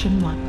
Ashen one.